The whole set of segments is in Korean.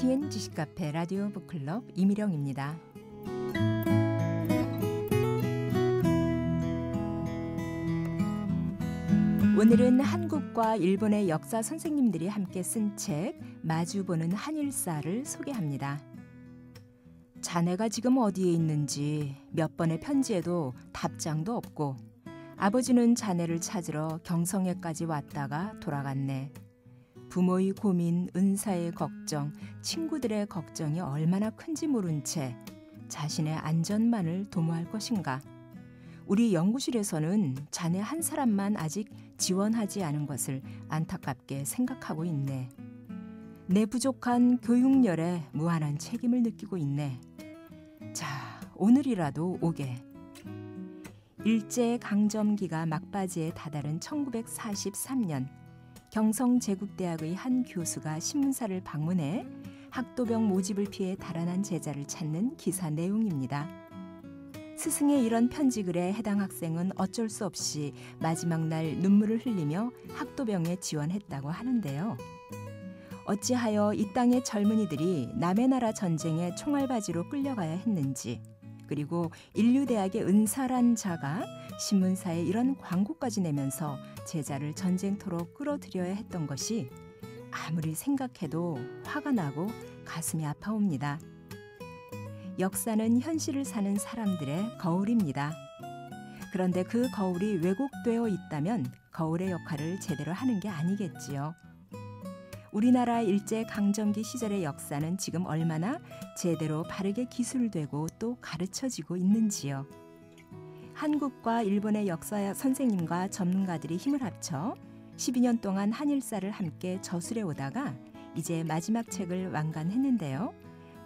이은지의 지식카페 라디오 북클럽 이미령입니다. 오늘은 한국과 일본의 역사 선생님들이 함께 쓴 책 마주보는 한일사를 소개합니다. 자네가 지금 어디에 있는지 몇 번의 편지에도 답장도 없고 아버지는 자네를 찾으러 경성에까지 왔다가 돌아갔네. 부모의 고민, 은사의 걱정, 친구들의 걱정이 얼마나 큰지 모른 채 자신의 안전만을 도모할 것인가. 우리 연구실에서는 자네 한 사람만 아직 지원하지 않은 것을 안타깝게 생각하고 있네. 내 부족한 교육열에 무한한 책임을 느끼고 있네. 자, 오늘이라도 오게. 일제 강점기가 막바지에 다다른 1943년 경성제국대학의 한 교수가 신문사를 방문해 학도병 모집을 피해 달아난 제자를 찾는 기사 내용입니다. 스승의 이런 편지글에 해당 학생은 어쩔 수 없이 마지막 날 눈물을 흘리며 학도병에 지원했다고 하는데요. 어찌하여 이 땅의 젊은이들이 남의 나라 전쟁에 총알바지로 끌려가야 했는지 그리고 인류대학의 은사란 자가 신문사에 이런 광고까지 내면서 제자를 전쟁터로 끌어들여야 했던 것이 아무리 생각해도 화가 나고 가슴이 아파옵니다. 역사는 현실을 사는 사람들의 거울입니다. 그런데 그 거울이 왜곡되어 있다면 거울의 역할을 제대로 하는 게 아니겠지요. 우리나라 일제 강점기 시절의 역사는 지금 얼마나 제대로 바르게 기술되고 또 가르쳐지고 있는지요. 한국과 일본의 역사 선생님과 전문가들이 힘을 합쳐 12년 동안 한일사를 함께 저술해 오다가 이제 마지막 책을 완간했는데요.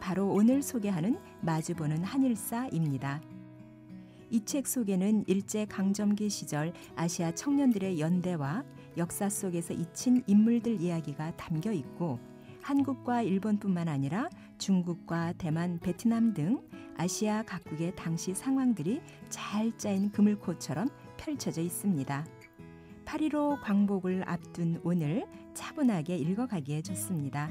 바로 오늘 소개하는 마주보는 한일사입니다. 이 책 속에는 일제 강점기 시절 아시아 청년들의 연대와 역사 속에서 잊힌 인물들 이야기가 담겨 있고 한국과 일본뿐만 아니라 중국과 대만, 베트남 등 아시아 각국의 당시 상황들이 잘 짜인 그물코처럼 펼쳐져 있습니다. 8.15 광복을 앞둔 오늘 차분하게 읽어가기에 좋습니다.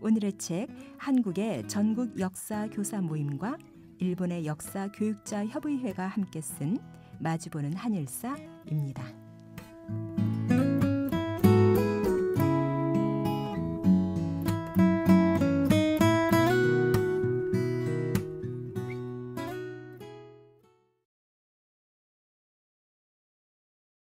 오늘의 책 한국의 전국 역사 교사 모임과 일본의 역사 교육자 협의회가 함께 쓴 마주보는 한일사입니다.